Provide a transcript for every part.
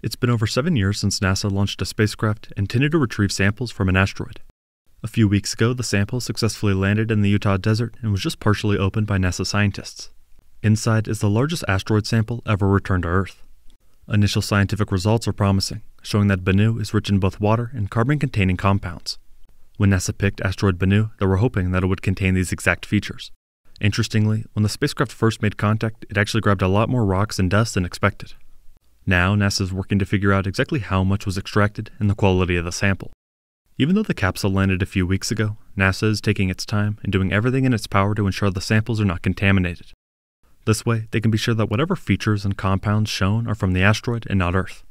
It's been over seven years since NASA launched a spacecraft intended to retrieve samples from an asteroid. A few weeks ago, the sample successfully landed in the Utah desert and was just partially opened by NASA scientists. Inside is the largest asteroid sample ever returned to Earth. Initial scientific results are promising, showing that Bennu is rich in both water and carbon containing compounds. When NASA picked asteroid Bennu, they were hoping that it would contain these exact features. Interestingly, when the spacecraft first made contact, it actually grabbed a lot more rocks and dust than expected. Now, NASA is working to figure out exactly how much was extracted and the quality of the sample. Even though the capsule landed a few weeks ago, NASA is taking its time and doing everything in its power to ensure the samples are not contaminated. This way, they can be sure that whatever features and compounds shown are from the asteroid and not Earth.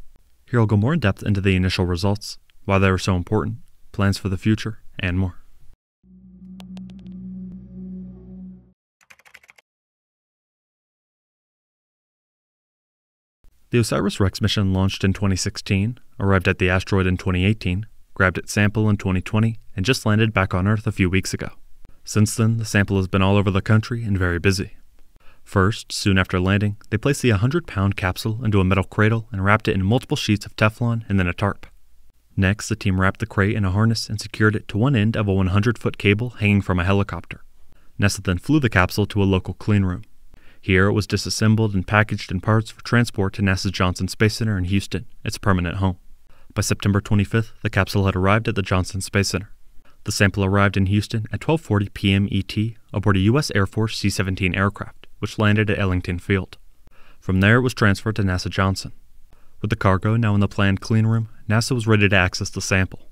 Here I'll go more in depth into the initial results, why they were so important, plans for the future, and more. The OSIRIS REx mission launched in 2016, arrived at the asteroid in 2018, grabbed its sample in 2020, and just landed back on Earth a few weeks ago. Since then, the sample has been all over the country and very busy. First, soon after landing, they placed the 100 pound capsule into a metal cradle and wrapped it in multiple sheets of Teflon and then a tarp. Next, the team wrapped the crate in a harness and secured it to one end of a 100 foot cable hanging from a helicopter. NASA then flew the capsule to a local clean room. Here, it was disassembled and packaged in parts for transport to NASA's Johnson Space Center in Houston, its permanent home. By September 25th, the capsule had arrived at the Johnson Space Center. The sample arrived in Houston at 12:40 p.m. ET aboard a U.S. Air Force C-17 aircraft, which landed at Ellington Field. From there, it was transferred to NASA Johnson. With the cargo now in the planned clean room, NASA was ready to access the sample.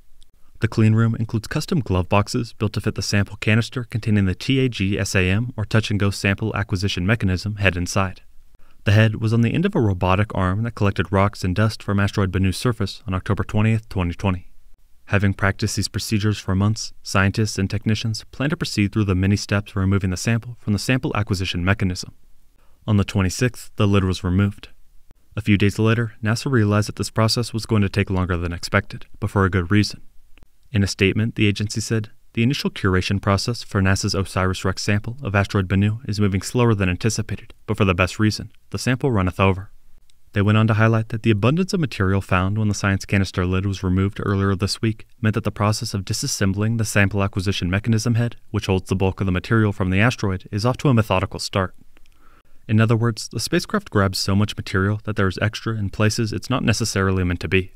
The clean room includes custom glove boxes built to fit the sample canister containing the TAG SAM or touch and go sample acquisition mechanism head inside. The head was on the end of a robotic arm that collected rocks and dust from asteroid Bennu's surface on October 20, 2020. Having practiced these procedures for months, scientists and technicians plan to proceed through the many steps for removing the sample from the sample acquisition mechanism. On the 26th, the lid was removed. A few days later, NASA realized that this process was going to take longer than expected, but for a good reason. In a statement, the agency said the initial curation process for NASA's OSIRIS REx sample of asteroid Bennu is moving slower than anticipated, but for the best reason the sample runneth over. They went on to highlight that the abundance of material found when the science canister lid was removed earlier this week meant that the process of disassembling the sample acquisition mechanism head, which holds the bulk of the material from the asteroid, is off to a methodical start. In other words, the spacecraft grabs so much material that there is extra in places it's not necessarily meant to be.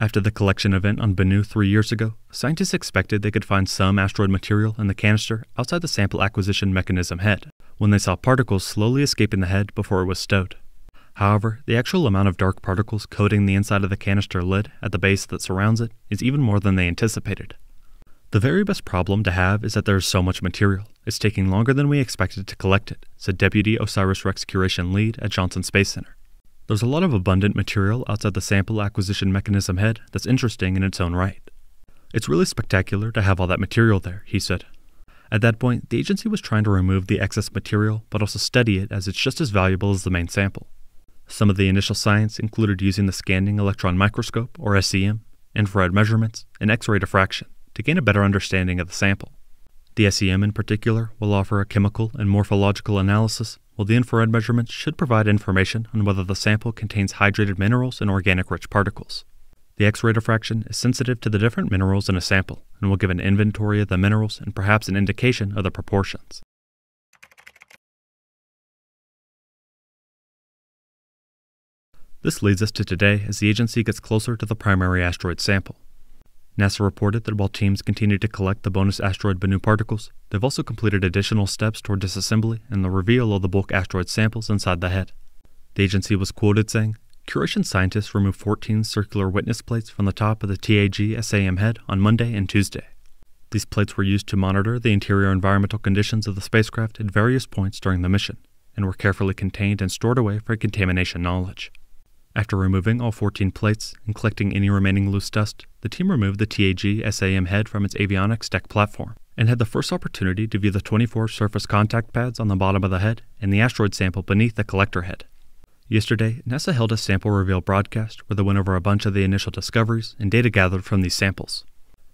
After the collection event on Bennu three years ago, scientists expected they could find some asteroid material in the canister outside the sample acquisition mechanism head, when they saw particles slowly escaping the head before it was stowed. However, the actual amount of dark particles coating the inside of the canister lid at the base that surrounds it is even more than they anticipated. The very best problem to have is that there is so much material. It's taking longer than we expected to collect it, said Deputy OSIRIS REx Curation Lead at Johnson Space Center. There's a lot of abundant material outside the sample acquisition mechanism head that's interesting in its own right. It's really spectacular to have all that material there, he said. At that point, the agency was trying to remove the excess material, but also study it as it's just as valuable as the main sample. Some of the initial science included using the Scanning Electron Microscope, or SEM, infrared measurements, and X ray diffraction to gain a better understanding of the sample. The SEM in particular will offer a chemical and morphological analysis while the infrared measurements should provide information on whether the sample contains hydrated minerals and organic rich particles. The X ray diffraction is sensitive to the different minerals in a sample and will give an inventory of the minerals and perhaps an indication of the proportions. This leads us to today as the agency gets closer to the primary asteroid sample. NASA reported that while teams continue to collect the bonus asteroid Bennu particles, they've also completed additional steps toward disassembly and the reveal of the bulk asteroid samples inside the head. The agency was quoted saying, Curation scientists removed 14 circular witness plates from the top of the TAG SAM head on Monday and Tuesday. These plates were used to monitor the interior environmental conditions of the spacecraft at various points during the mission, and were carefully contained and stored away for contamination knowledge. After removing all 14 plates and collecting any remaining loose dust, the team removed the TAG SAM head from its avionics deck platform and had the first opportunity to view the 24 surface contact pads on the bottom of the head and the asteroid sample beneath the collector head. Yesterday, NASA held a sample reveal broadcast where they went over a bunch of the initial discoveries and data gathered from these samples.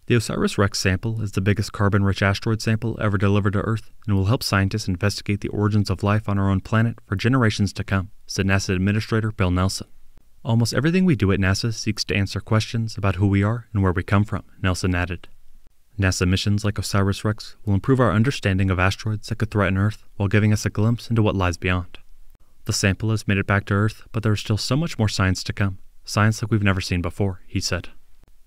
The OSIRIS REx sample is the biggest carbon rich asteroid sample ever delivered to Earth and will help scientists investigate the origins of life on our own planet for generations to come, said NASA Administrator Bill Nelson. Almost everything we do at NASA seeks to answer questions about who we are and where we come from, Nelson added. NASA missions like OSIRIS REx will improve our understanding of asteroids that could threaten Earth while giving us a glimpse into what lies beyond. The sample has made it back to Earth, but there is still so much more science to come, science like we've never seen before, he said.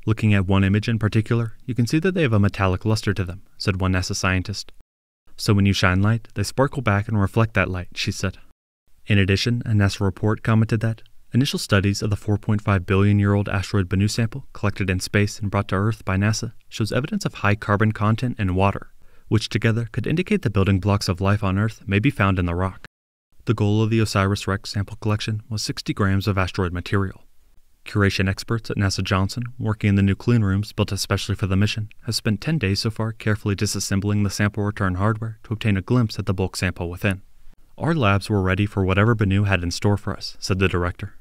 Looking at one image in particular, you can see that they have a metallic luster to them, said one NASA scientist. So when you shine light, they sparkle back and reflect that light, she said. In addition, a NASA report commented that initial studies of the 4.5 billion year old asteroid Bennu sample collected in space and brought to Earth by NASA shows evidence of high carbon content in water, which together could indicate the building blocks of life on Earth may be found in the rock. The goal of the OSIRIS REx sample collection was 60 grams of asteroid material. Curation experts at NASA Johnson, working in the new clean rooms built especially for the mission, have spent 10 days so far carefully disassembling the sample return hardware to obtain a glimpse at the bulk sample within. Our labs were ready for whatever Bennu had in store for us, said the director.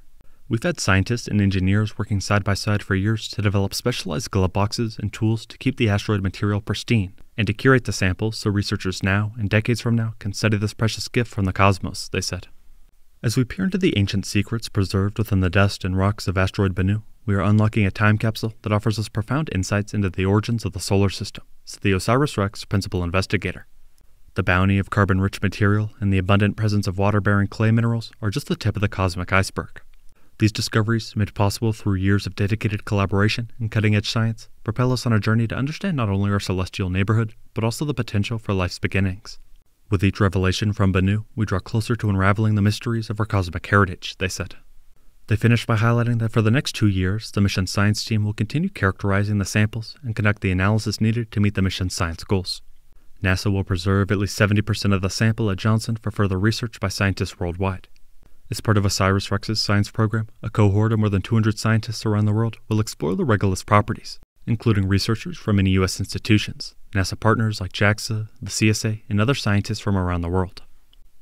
We've had scientists and engineers working side by side for years to develop specialized glove boxes and tools to keep the asteroid material pristine and to curate the samples so researchers now and decades from now can study this precious gift from the cosmos, they said. As we peer into the ancient secrets preserved within the dust and rocks of asteroid Bennu, we are unlocking a time capsule that offers us profound insights into the origins of the solar system, said the OSIRIS REx principal investigator. The bounty of carbon rich material and the abundant presence of water bearing clay minerals are just the tip of the cosmic iceberg. These discoveries, made possible through years of dedicated collaboration and cutting edge science, propel us on a journey to understand not only our celestial neighborhood, but also the potential for life's beginnings. With each revelation from Bennu, we draw closer to unraveling the mysteries of our cosmic heritage, they said. They finished by highlighting that for the next two years, the mission science team will continue characterizing the samples and conduct the analysis needed to meet the mission science goals. NASA will preserve at least 70% of the sample at Johnson for further research by scientists worldwide. As part of OSIRIS REx's science program, a cohort of more than 200 scientists around the world will explore the regolith's properties, including researchers from many U.S. institutions, NASA partners like JAXA, the CSA, and other scientists from around the world.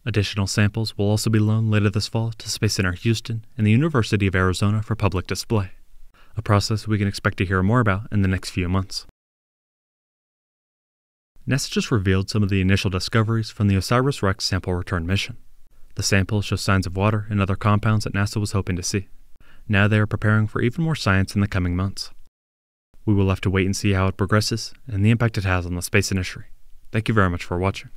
Additional samples will also be loaned later this fall to Space Center Houston and the University of Arizona for public display, a process we can expect to hear more about in the next few months. NASA just revealed some of the initial discoveries from the OSIRIS REx sample return mission. The samples show signs of water and other compounds that NASA was hoping to see. Now they are preparing for even more science in the coming months. We will have to wait and see how it progresses and the impact it has on the space industry. Thank you very much for watching.